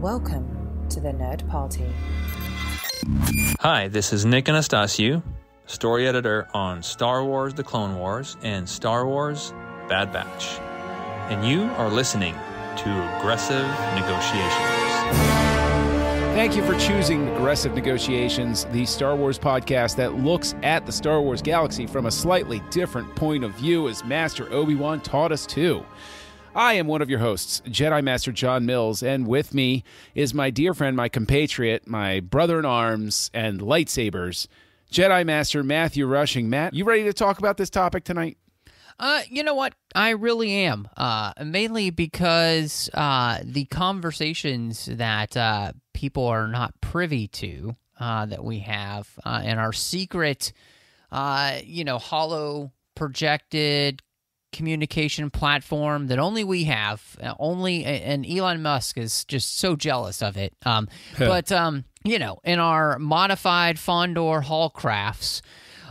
Welcome to the Nerd Party. Hi, this is Nick Anastasiou, story editor on Star Wars The Clone Wars and Star Wars Bad Batch. And you are listening to Aggressive Negotiations. Thank you for choosing Aggressive Negotiations, the Star Wars podcast that looks at the Star Wars galaxy from a slightly different point of view, as Master Obi Wan taught us to. I am one of your hosts, Jedi Master John Mills, and with me is my dear friend, my compatriot, my brother in arms and lightsabers, Jedi Master Matthew Rushing. Matt, you ready to talk about this topic tonight? Uh, you know what? I really am. Uh, mainly because uh, the conversations that uh, people are not privy to uh, that we have uh, in our secret, uh, you know, hollow projected communication platform that only we have. Uh, only and Elon Musk is just so jealous of it. Um, but um, you know, in our modified Fondor Hall crafts.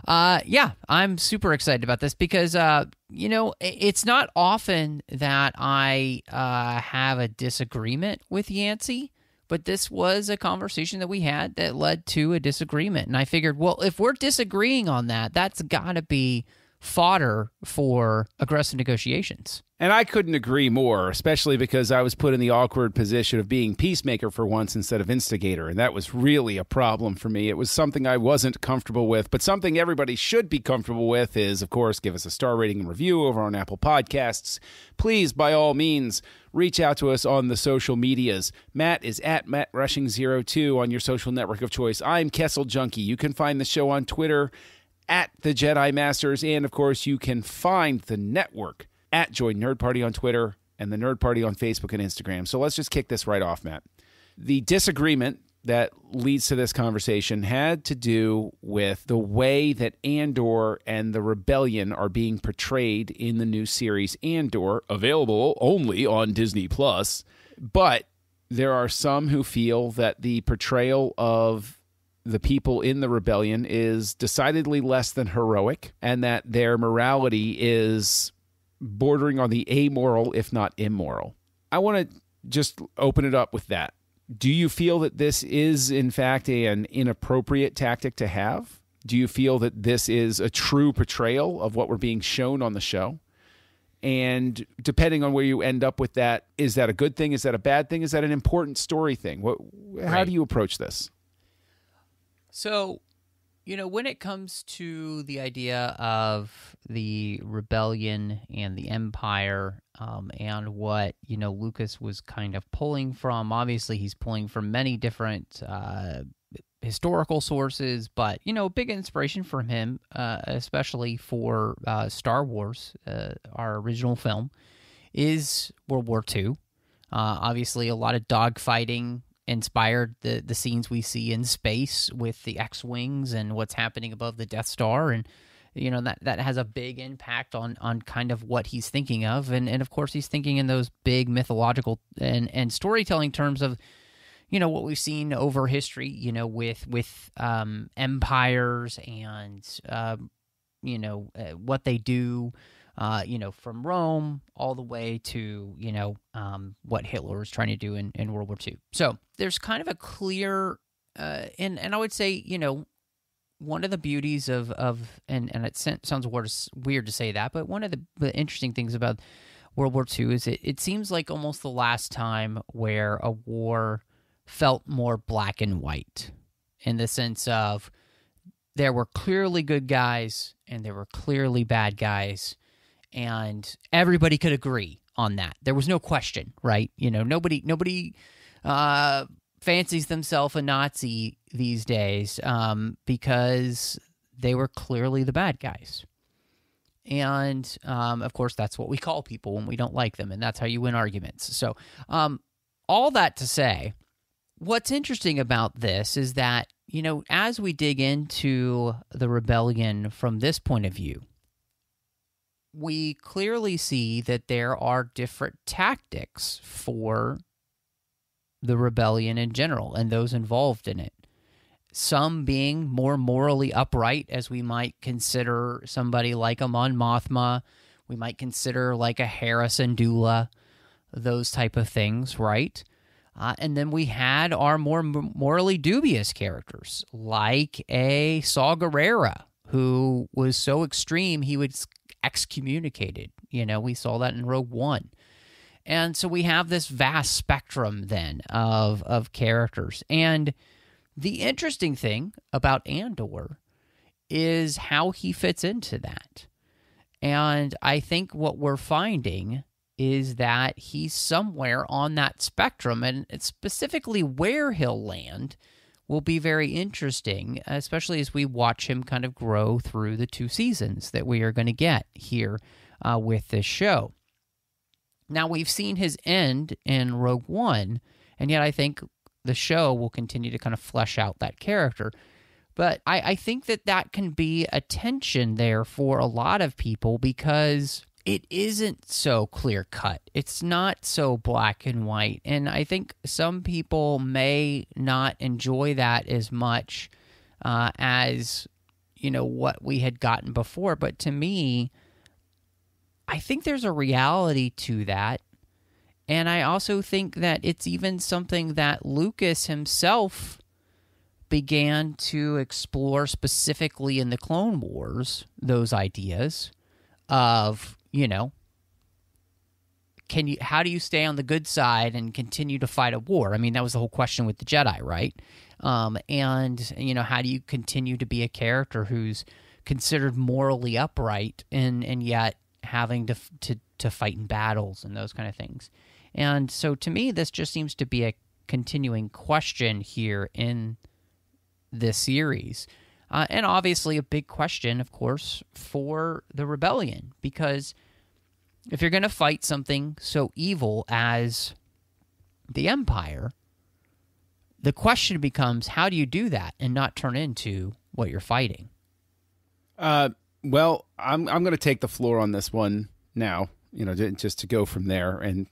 Uh, yeah, I'm super excited about this because, uh, you know, it's not often that I uh, have a disagreement with Yancey, but this was a conversation that we had that led to a disagreement. And I figured, well, if we're disagreeing on that, that's got to be fodder for aggressive negotiations. And I couldn't agree more, especially because I was put in the awkward position of being peacemaker for once instead of instigator. And that was really a problem for me. It was something I wasn't comfortable with, but something everybody should be comfortable with is, of course, give us a star rating and review over on Apple Podcasts. Please, by all means, reach out to us on the social medias. Matt is at Matt Rushing02 on your social network of choice. I'm Kessel Junkie. You can find the show on Twitter at the Jedi Masters. And of course, you can find the network at Join Nerd Party on Twitter and the Nerd Party on Facebook and Instagram. So let's just kick this right off, Matt. The disagreement that leads to this conversation had to do with the way that Andor and the rebellion are being portrayed in the new series Andor, available only on Disney Plus. But there are some who feel that the portrayal of the people in the rebellion is decidedly less than heroic and that their morality is bordering on the amoral, if not immoral. I want to just open it up with that. Do you feel that this is, in fact, a, an inappropriate tactic to have? Do you feel that this is a true portrayal of what we're being shown on the show? And depending on where you end up with that, is that a good thing? Is that a bad thing? Is that an important story thing? What, how Right. do you approach this? So, you know, when it comes to the idea of the rebellion and the empire, um, and what you know Lucas was kind of pulling from, obviously he's pulling from many different uh, historical sources, but you know, big inspiration from him, uh, especially for uh, Star Wars, uh, our original film, is World War II. Uh, obviously, a lot of dogfighting inspired the the scenes we see in space with the X wings and what's happening above the Death Star, and you know that that has a big impact on on kind of what he's thinking of, and and of course he's thinking in those big mythological and and storytelling terms of you know what we've seen over history you know with with um empires and um you know uh, what they do uh you know from rome all the way to you know um what hitler was trying to do in, in world war ii so there's kind of a clear uh and and i would say you know one of the beauties of of and and it sounds weird, weird to say that but one of the, the interesting things about World War II is it, it seems like almost the last time where a war felt more black and white in the sense of there were clearly good guys and there were clearly bad guys and everybody could agree on that. There was no question right? You know nobody nobody uh fancies themselves a nazi these days um because they were clearly the bad guys. And um, of course that's what we call people when we don't like them and that's how you win arguments. So um, all that to say what's interesting about this is that you know as we dig into the rebellion from this point of view we clearly see that there are different tactics for the rebellion in general and those involved in it some being more morally upright, as we might consider somebody like a Mon Mothma. We might consider like a Hera Syndulla, those type of things, right? Uh, and then we had our more morally dubious characters, like a Saw Gerrera, who was so extreme he was excommunicated. You know, we saw that in Rogue One. And so we have this vast spectrum then of of characters. And the interesting thing about Andor is how he fits into that. And I think what we're finding is that he's somewhere on that spectrum, and it's specifically where he'll land will be very interesting, especially as we watch him kind of grow through the two seasons that we are going to get here uh, with this show. Now, we've seen his end in Rogue One, and yet I think the show will continue to kind of flesh out that character. But I, I think that that can be a tension there for a lot of people because it isn't so clear cut. It's not so black and white. And I think some people may not enjoy that as much uh, as, you know, what we had gotten before. But to me, I think there's a reality to that. And I also think that it's even something that Lucas himself began to explore specifically in the Clone Wars, those ideas of you know, can you how do you stay on the good side and continue to fight a war? I mean, that was the whole question with the Jedi, right? Um, and you know, how do you continue to be a character who's considered morally upright and and yet having to to to fight in battles and those kind of things? And so, to me, this just seems to be a continuing question here in this series. Uh, and obviously, a big question, of course, for the rebellion, because if you're going to fight something so evil as the Empire, the question becomes how do you do that and not turn into what you're fighting? Uh, well, I'm I'm going to take the floor on this one now. You know, just to go from there and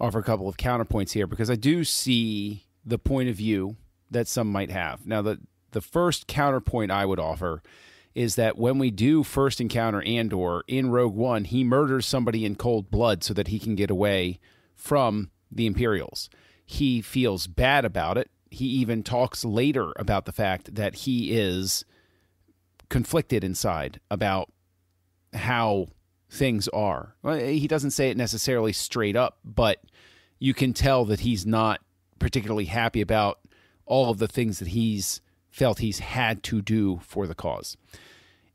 offer a couple of counterpoints here because I do see the point of view that some might have. Now, the the first counterpoint I would offer is that when we do first encounter Andor in Rogue One, he murders somebody in cold blood so that he can get away from the Imperials. He feels bad about it. He even talks later about the fact that he is conflicted inside about how things are. He doesn't say it necessarily straight up, but you can tell that he's not particularly happy about all of the things that he's felt he's had to do for the cause.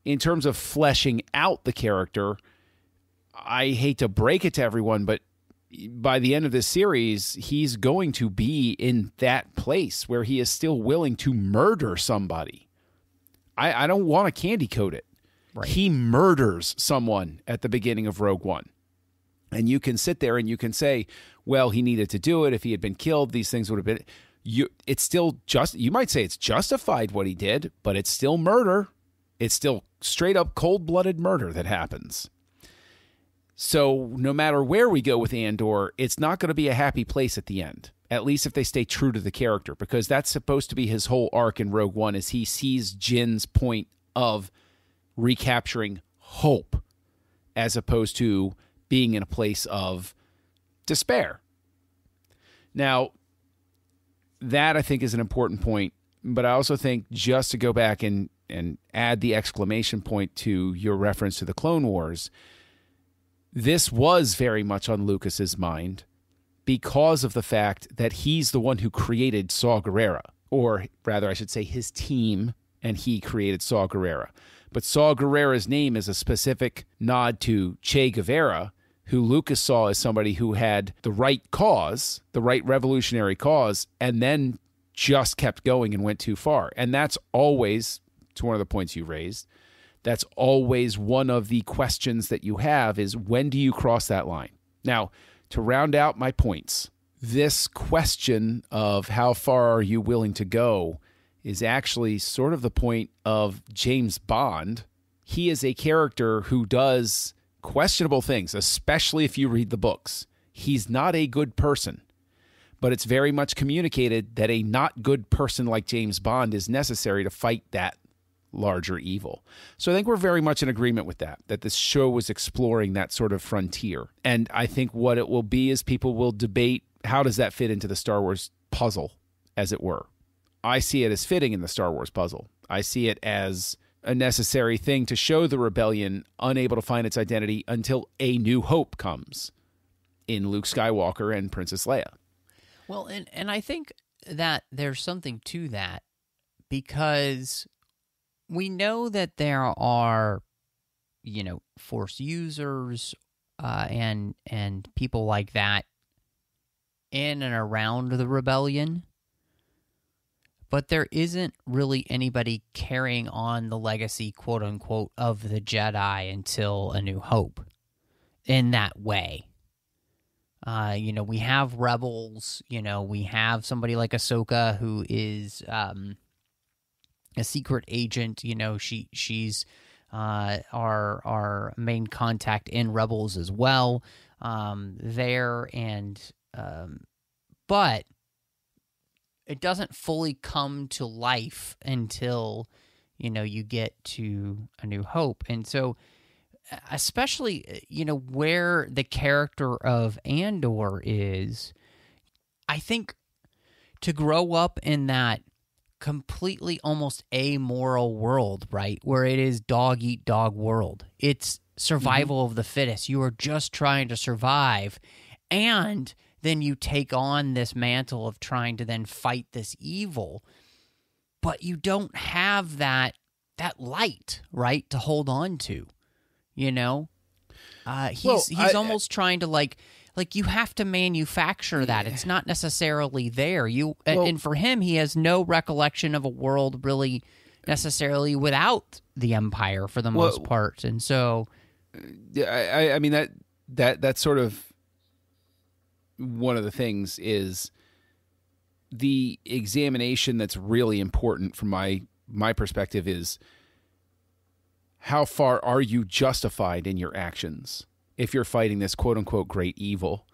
In terms of fleshing out the character, I hate to break it to everyone, but by the end of this series, he's going to be in that place where he is still willing to murder somebody. I, I don't want to candy coat it. Right. He murders someone at the beginning of Rogue One. And you can sit there and you can say, well, he needed to do it. If he had been killed, these things would have been you it's still just you might say it's justified what he did, but it's still murder. It's still straight up cold-blooded murder that happens. So no matter where we go with Andor, it's not going to be a happy place at the end. At least if they stay true to the character, because that's supposed to be his whole arc in Rogue One, is he sees Jyn's point of recapturing hope, as opposed to being in a place of despair. Now, that I think is an important point. But I also think just to go back and, and add the exclamation point to your reference to the Clone Wars, this was very much on Lucas's mind because of the fact that he's the one who created Saw Gerrera, or rather, I should say, his team, and he created Saw Gerrera. But Saw Gerrera's name is a specific nod to Che Guevara, who Lucas saw as somebody who had the right cause, the right revolutionary cause, and then just kept going and went too far. And that's always, to one of the points you raised, that's always one of the questions that you have is when do you cross that line? Now, to round out my points, this question of how far are you willing to go is actually sort of the point of James Bond. He is a character who does questionable things, especially if you read the books. He's not a good person, but it's very much communicated that a not good person like James Bond is necessary to fight that larger evil. So I think we're very much in agreement with that, that this show was exploring that sort of frontier. And I think what it will be is people will debate how does that fit into the Star Wars puzzle, as it were? I see it as fitting in the Star Wars puzzle. I see it as a necessary thing to show the rebellion unable to find its identity until a new hope comes in Luke Skywalker and Princess Leia. Well, and and I think that there's something to that because we know that there are you know force users uh, and and people like that in and around the rebellion but there isn't really anybody carrying on the legacy quote unquote of the jedi until a new hope in that way uh, you know, we have rebels. You know, we have somebody like Ahsoka who is um, a secret agent. You know, she she's uh, our our main contact in Rebels as well. Um, there and um, but it doesn't fully come to life until you know you get to A New Hope, and so especially you know where the character of Andor is I think to grow up in that completely almost amoral world right where it is dog eat dog world it's survival mm-hmm. of the fittest. You are just trying to survive. And then you take on this mantle of trying to then fight this evil but you don't have that that light right to hold on to you know, uh, he's well, he's I, almost I, trying to like like you have to manufacture that. It's not necessarily there. You well, and for him, he has no recollection of a world really necessarily without the empire for the well, most part, and so. I, I mean that that that's sort of one of the things is the examination that's really important from my my perspective is how far are you justified in your actions if you're fighting this quote unquote great evil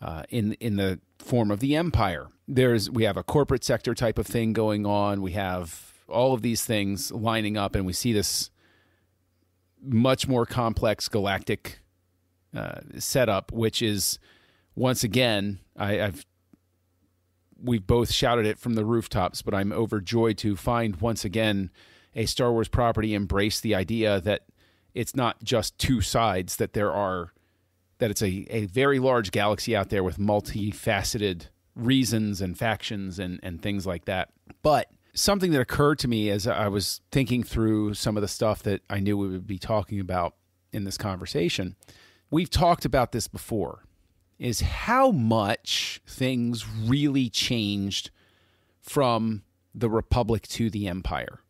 uh, in in the form of the empire? There's we have a corporate sector type of thing going on. We have all of these things lining up, and we see this much more complex galactic uh, setup, which is once again I, I've we've both shouted it from the rooftops, but I'm overjoyed to find once again a Star Wars property embrace the idea that it's not just two sides, that there are that it's a, a very large galaxy out there with multifaceted reasons and factions and, and things like that. But something that occurred to me as I was thinking through some of the stuff that I knew we would be talking about in this conversation, we've talked about this before, is how much things really changed from the Republic to the Empire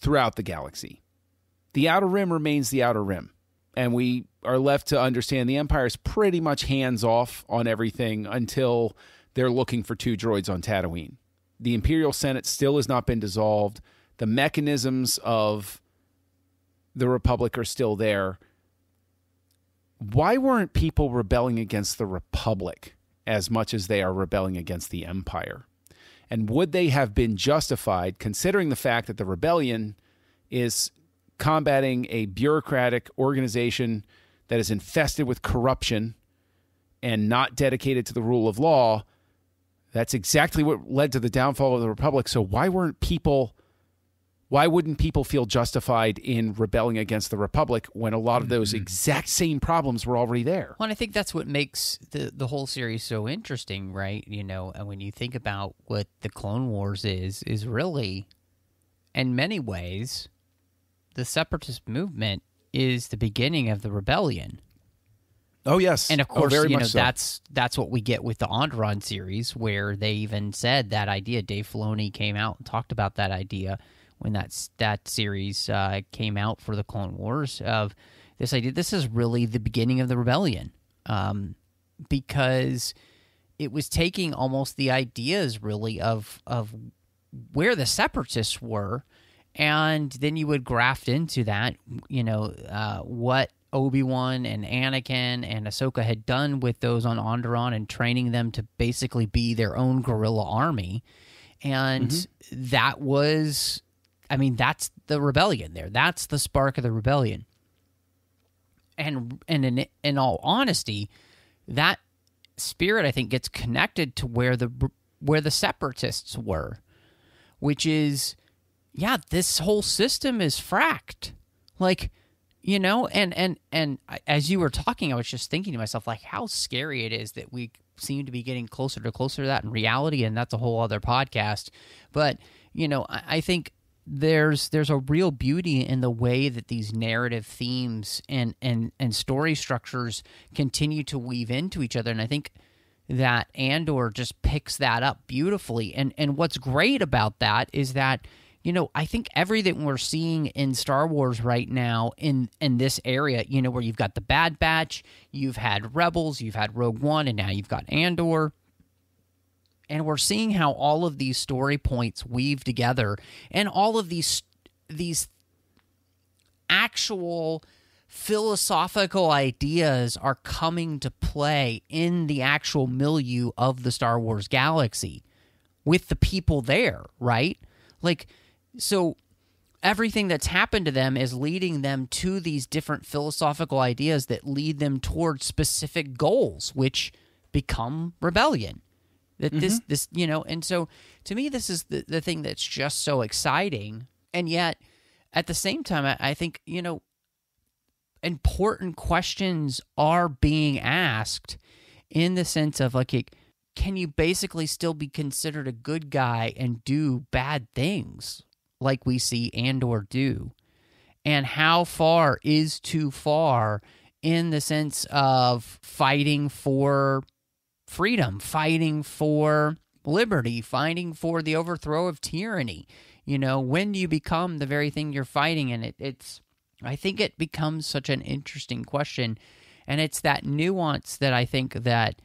throughout the galaxy. The outer rim remains the outer rim, and we are left to understand the Empire is pretty much hands off on everything until they're looking for two droids on Tatooine. The Imperial Senate still has not been dissolved. The mechanisms of the Republic are still there. Why weren't people rebelling against the Republic as much as they are rebelling against the Empire? And would they have been justified considering the fact that the rebellion is combating a bureaucratic organization that is infested with corruption and not dedicated to the rule of law? That's exactly what led to the downfall of the republic. So why weren't people why wouldn't people feel justified in rebelling against the republic when a lot of those mm-hmm. exact same problems were already there? Well, and I think that's what makes the the whole series so interesting, right? You know, and when you think about what the Clone Wars is, is really, in many ways, the separatist movement is the beginning of the rebellion. Oh yes, and of oh, course, oh, you know so. that's that's what we get with the Onderon series, where they even said that idea. Dave Filoni came out and talked about that idea when that that series uh, came out for the Clone Wars of this idea. This is really the beginning of the rebellion, um, because it was taking almost the ideas really of of where the separatists were, and then you would graft into that, you know, uh, what Obi Wan and Anakin and Ahsoka had done with those on Onderon and training them to basically be their own guerrilla army. And mm-hmm. that was I mean, that's the rebellion there. That's the spark of the rebellion. And and in in all honesty, that spirit I think gets connected to where the where the separatists were, which is yeah, this whole system is fracked. Like, you know, and and and as you were talking, I was just thinking to myself like how scary it is that we seem to be getting closer to closer to that in reality and that's a whole other podcast. But, you know, I, I think there's there's a real beauty in the way that these narrative themes and and and story structures continue to weave into each other. And i think that andor just picks that up beautifully. And and what's great about that is that you know i think everything we're seeing in star wars right now in in this area you know where you've got the bad batch you've had rebels you've had rogue one and now you've got andor and we're seeing how all of these story points weave together and all of these these actual philosophical ideas are coming to play in the actual milieu of the Star Wars galaxy with the people there, right? Like so everything that's happened to them is leading them to these different philosophical ideas that lead them towards specific goals which become rebellion that mm-hmm. this this you know and so to me this is the, the thing that's just so exciting and yet at the same time I, I think you know important questions are being asked in the sense of like can you basically still be considered a good guy and do bad things like we see Andor do and how far is too far in the sense of fighting for freedom, fighting for liberty, fighting for the overthrow of tyranny. You know, when do you become the very thing you're fighting? And it, it's, I think it becomes such an interesting question. And it's that nuance that I think that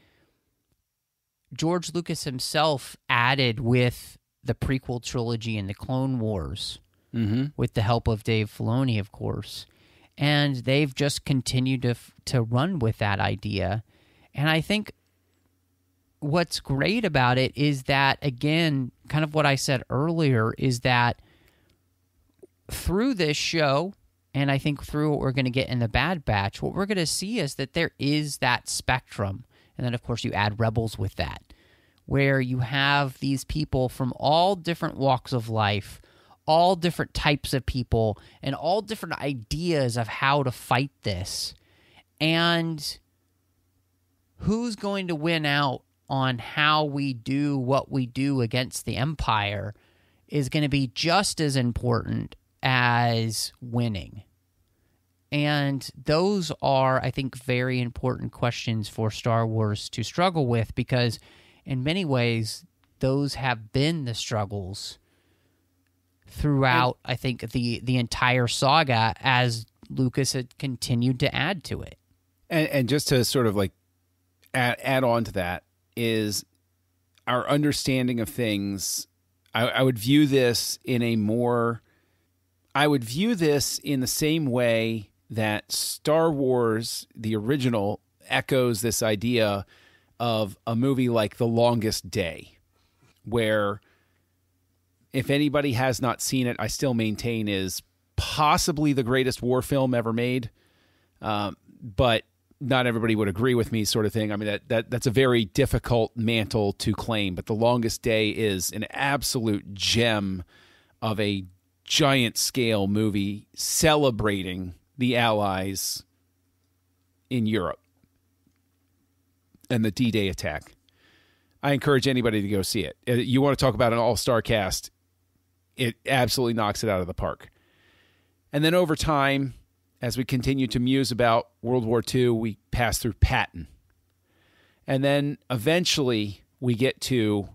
George Lucas himself added with the prequel trilogy and the Clone Wars, mm-hmm. with the help of Dave Filoni, of course. And they've just continued to to run with that idea. And I think what's great about it is that again kind of what i said earlier is that through this show and i think through what we're going to get in the bad batch what we're going to see is that there is that spectrum. And then of course you add rebels with that where you have these people from all different walks of life all different types of people and all different ideas of how to fight this. And who's going to win out on how we do what we do against the Empire is going to be just as important as winning. And those are, I think, very important questions for Star Wars to struggle with because, in many ways, those have been the struggles throughout, I think, the, the entire saga as Lucas had continued to add to it. And, and just to sort of like add, add on to that, is our understanding of things. I, I would view this in a more, I would view this in the same way that Star Wars, the original, echoes this idea of a movie like The Longest Day, where if anybody has not seen it, I still maintain is possibly the greatest war film ever made. Um, but not everybody would agree with me sort of thing. I mean that, that that's a very difficult mantle to claim, but The Longest Day is an absolute gem of a giant scale movie celebrating the allies in Europe and the D-Day attack. I encourage anybody to go see it. Uh, you want to talk about an all-star cast, it absolutely knocks it out of the park. And then over time, as we continue to muse about World War II, we pass through Patton. And then eventually we get to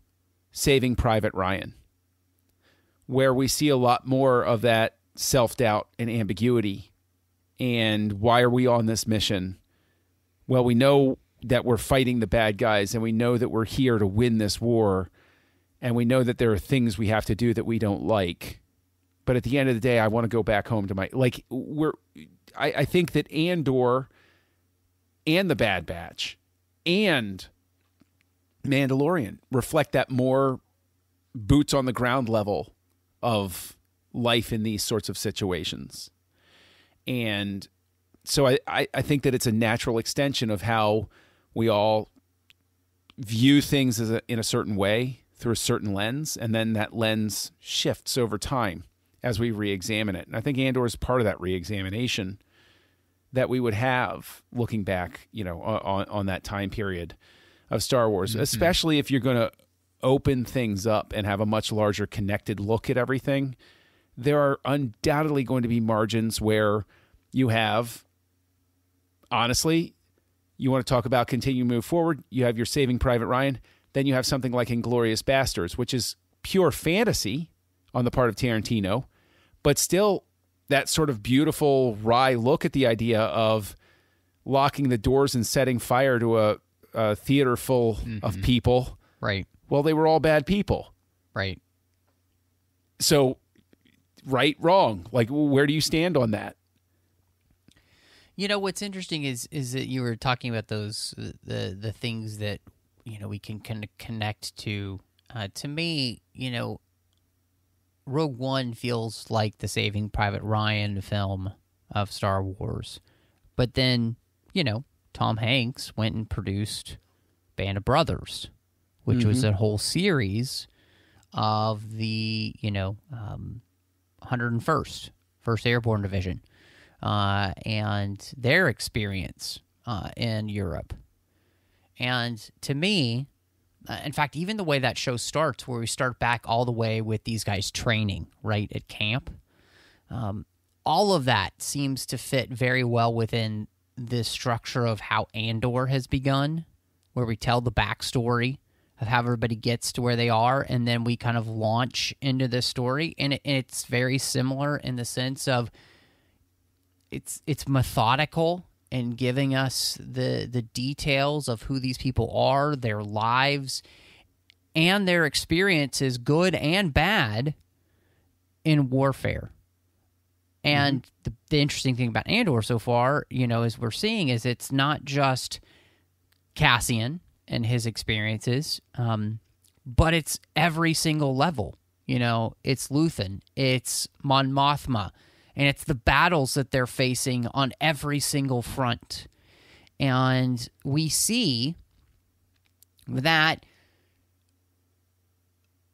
Saving Private Ryan, where we see a lot more of that self doubt and ambiguity. And why are we on this mission? Well, we know that we're fighting the bad guys and we know that we're here to win this war. And we know that there are things we have to do that we don't like. But at the end of the day, I want to go back home to my like we're I, I think that Andor and the Bad Batch and Mandalorian reflect that more boots on the ground level of life in these sorts of situations. And so I, I, I, think that it's a natural extension of how we all view things as a, in a certain way through a certain lens, and then that lens shifts over time as we re-examine it. And I think Andor is part of that re-examination that we would have looking back, you know, on, on that time period of Star Wars, mm-hmm. especially if you're going to open things up and have a much larger connected look at everything. There are undoubtedly going to be margins where you have, honestly, you want to talk about continue to move forward. You have your Saving Private Ryan. Then you have something like Inglourious Basterds, which is pure fantasy on the part of Tarantino, but still that sort of beautiful wry look at the idea of locking the doors and setting fire to a, a theater full mm-hmm. of people. Right. Well, they were all bad people. Right. So, right, wrong. Like, where do you stand on that? You know what's interesting is is that you were talking about those the the things that you know we can kind of connect to. Uh, to me, you know, Rogue One feels like the Saving Private Ryan film of Star Wars, but then you know Tom Hanks went and produced Band of Brothers, which mm-hmm. was a whole series of the you know um, 101st First Airborne Division uh, and their experience uh, in Europe. And to me, uh, in fact, even the way that show starts, where we start back all the way with these guys training right at camp, um, all of that seems to fit very well within the structure of how Andor has begun, where we tell the backstory of how everybody gets to where they are, and then we kind of launch into this story. And, it, it's very similar in the sense of it's it's methodical and giving us the the details of who these people are, their lives, and their experiences, good and bad, in warfare. And mm-hmm. the, the interesting thing about Andor so far, you know, as we're seeing, is it's not just Cassian and his experiences, um, but it's every single level. You know, it's Luthen, it's Mon Mothma, and it's the battles that they're facing on every single front. And we see that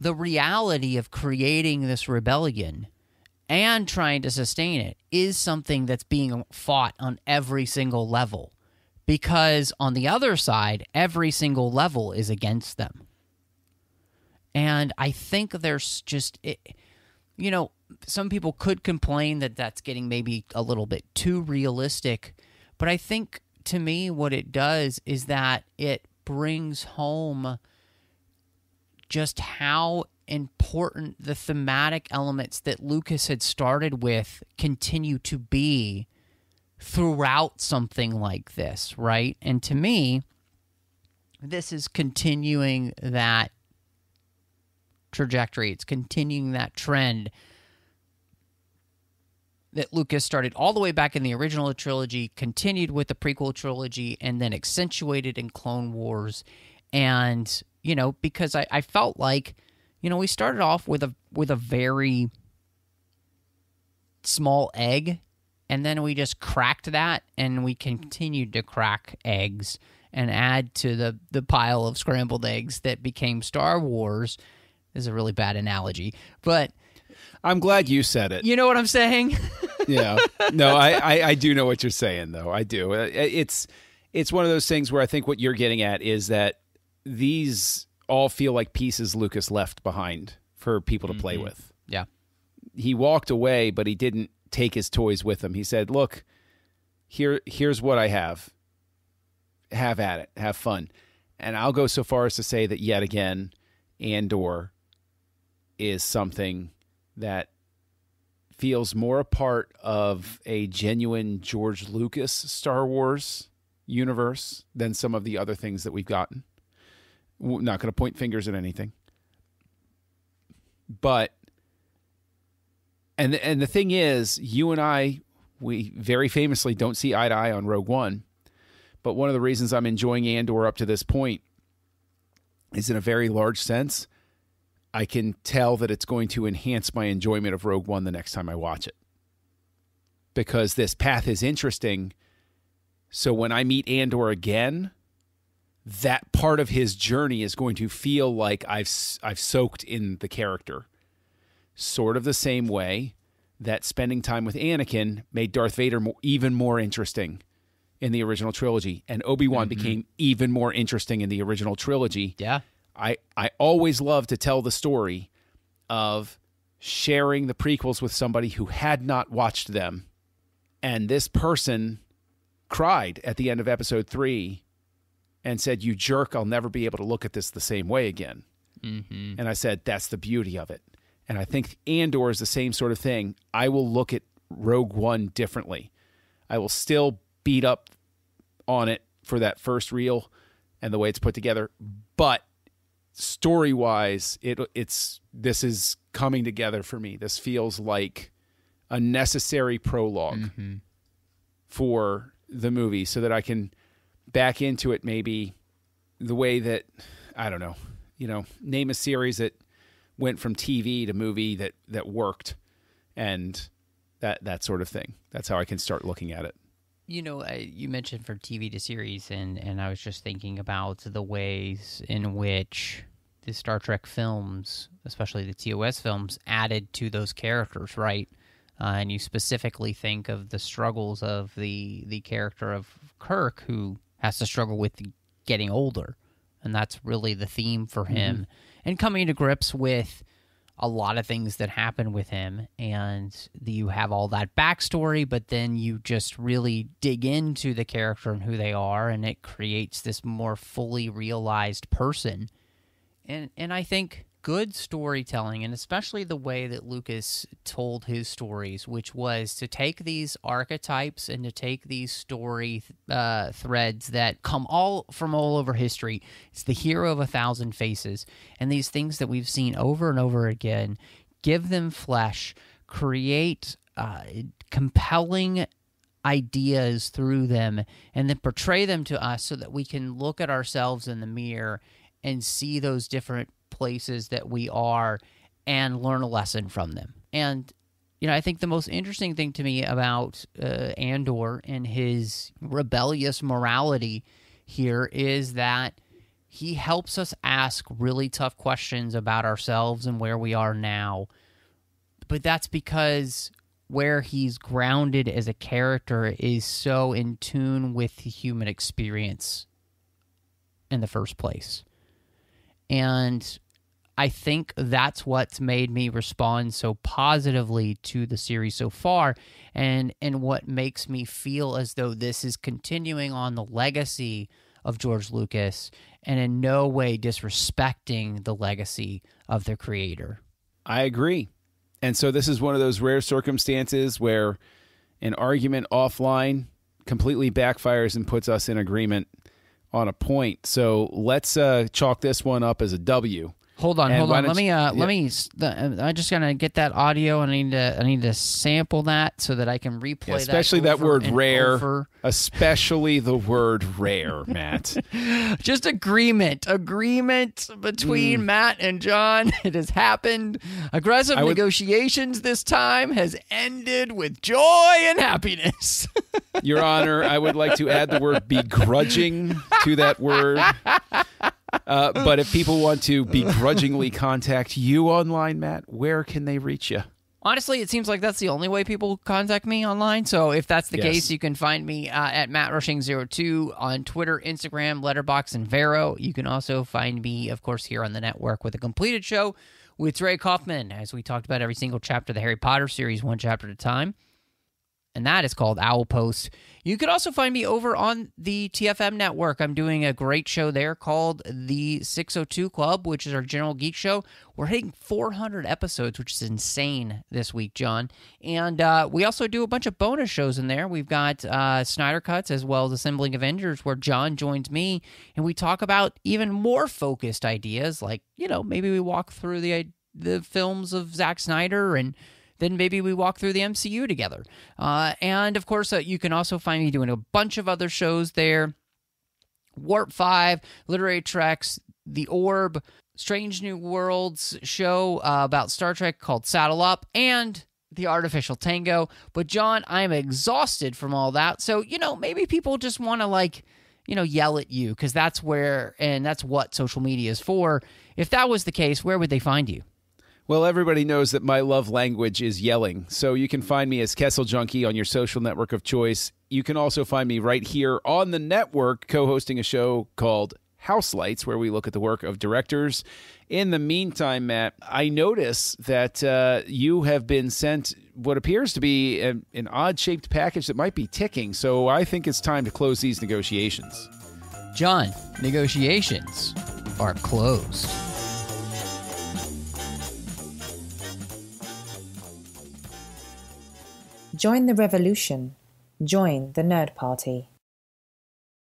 the reality of creating this rebellion and trying to sustain it is something that's being fought on every single level. Because on the other side, every single level is against them. And I think there's just, it, you know, some people could complain that that's getting maybe a little bit too realistic, but I think to me what it does is that it brings home just how important the thematic elements that Lucas had started with continue to be throughout something like this, right? And to me, this is continuing that trajectory. It's continuing that trend that Lucas started all the way back in the original trilogy, continued with the prequel trilogy, and then accentuated in Clone Wars. And, you know, because I, I felt like, you know, we started off with a with a very small egg, and then we just cracked that and we continued to crack eggs and add to the, the pile of scrambled eggs that became Star Wars. This is a really bad analogy, but I'm glad you said it. You know what I'm saying? yeah. No, I, I, I do know what you're saying though. I do. Uh, it's it's one of those things where I think what you're getting at is that these all feel like pieces Lucas left behind for people to play mm-hmm. with. Yeah. He walked away, but he didn't take his toys with him. He said, "Look, here here's what I have. Have at it. Have fun." And I'll go so far as to say that yet again, Andor is something that feels more a part of a genuine George Lucas Star Wars universe than some of the other things that we've gotten. We're not going to point fingers at anything. But and and the thing is, you and I we very famously don't see eye to eye on Rogue One. But one of the reasons I'm enjoying Andor up to this point is in a very large sense I can tell that it's going to enhance my enjoyment of Rogue One the next time I watch it. Because this path is interesting. So when I meet Andor again, that part of his journey is going to feel like I've I've soaked in the character. Sort of the same way that spending time with Anakin made Darth Vader more, even more interesting in the original trilogy, and Obi Wan mm-hmm. became even more interesting in the original trilogy. Yeah, I I always love to tell the story of sharing the prequels with somebody who had not watched them, and this person cried at the end of Episode three and said, "You jerk! I'll never be able to look at this the same way again." Mm-hmm. And I said, "That's the beauty of it." And I think Andor is the same sort of thing. I will look at Rogue One differently. I will still beat up on it for that first reel and the way it's put together, but story wise, it it's this is coming together for me. This feels like a necessary prolog mm-hmm. for the movie, so that I can back into it maybe the way that I don't know, you know, name a series that went from TV to movie that that worked, and that that sort of thing. That's how I can start looking at it. You know, I, you mentioned from TV to series, and and I was just thinking about the ways in which the Star Trek films, especially the TOS films, added to those characters, right? Uh, and you specifically think of the struggles of the the character of Kirk, who has to struggle with getting older, and that's really the theme for him. Mm-hmm and coming to grips with a lot of things that happen with him and you have all that backstory but then you just really dig into the character and who they are and it creates this more fully realized person. And and i think good storytelling, and especially the way that Lucas told his stories, which was to take these archetypes and to take these story uh, threads that come all from all over history. It's the hero of a thousand faces, and these things that we've seen over and over again. Give them flesh, create uh, compelling ideas through them, and then portray them to us so that we can look at ourselves in the mirror and see those different places that we are and learn a lesson from them. And you know, I think the most interesting thing to me about uh, Andor and his rebellious morality here is that he helps us ask really tough questions about ourselves and where we are now. But that's because where he's grounded as a character is so in tune with the human experience in the first place. And I think that's what's made me respond so positively to the series so far and and what makes me feel as though this is continuing on the legacy of George Lucas and in no way disrespecting the legacy of the creator. I agree. And so this is one of those rare circumstances where an argument offline completely backfires and puts us in agreement on a point. So let's uh, chalk this one up as a W. Hold on, and hold on. Let me, uh, yeah. let me. Uh, I just gotta get that audio, and I need to, I need to sample that so that I can replay. Yeah, especially that, that word rare. Over. Especially the word rare, Matt. just agreement, agreement between mm. Matt and John. It has happened. Aggressive would, negotiations this time has ended with joy and happiness. Your Honor, I would like to add the word begrudging to that word. Uh, but if people want to begrudgingly contact you online, Matt, where can they reach you? Honestly, it seems like that's the only way people contact me online. So if that's the yes. case, you can find me uh, at mattrushing02 on Twitter, Instagram, Letterboxd, and Vero. You can also find me, of course, here on the network with a completed show with Trey Kaufman, as we talked about every single chapter of the Harry Potter series, one chapter at a time and that is called Owl Post. You could also find me over on the TFM network. I'm doing a great show there called the 602 Club, which is our general geek show. We're hitting 400 episodes, which is insane this week, John. And uh, we also do a bunch of bonus shows in there. We've got uh, Snyder Cuts as well as Assembling Avengers, where John joins me and we talk about even more focused ideas, like you know maybe we walk through the the films of Zack Snyder and then maybe we walk through the MCU together. Uh, and of course, uh, you can also find me doing a bunch of other shows there Warp 5, Literary Treks, The Orb, Strange New Worlds show uh, about Star Trek called Saddle Up, and the artificial tango. But John, I'm exhausted from all that. So, you know, maybe people just want to like you know, yell at you because that's where and that's what social media is for. If that was the case, where would they find you? Well, everybody knows that my love language is yelling. So you can find me as Kessel Junkie on your social network of choice. You can also find me right here on the network co hosting a show called House Lights, where we look at the work of directors. In the meantime, Matt, I notice that uh, you have been sent what appears to be a, an odd shaped package that might be ticking. So I think it's time to close these negotiations. John, negotiations are closed. Join the revolution. Join the Nerd Party.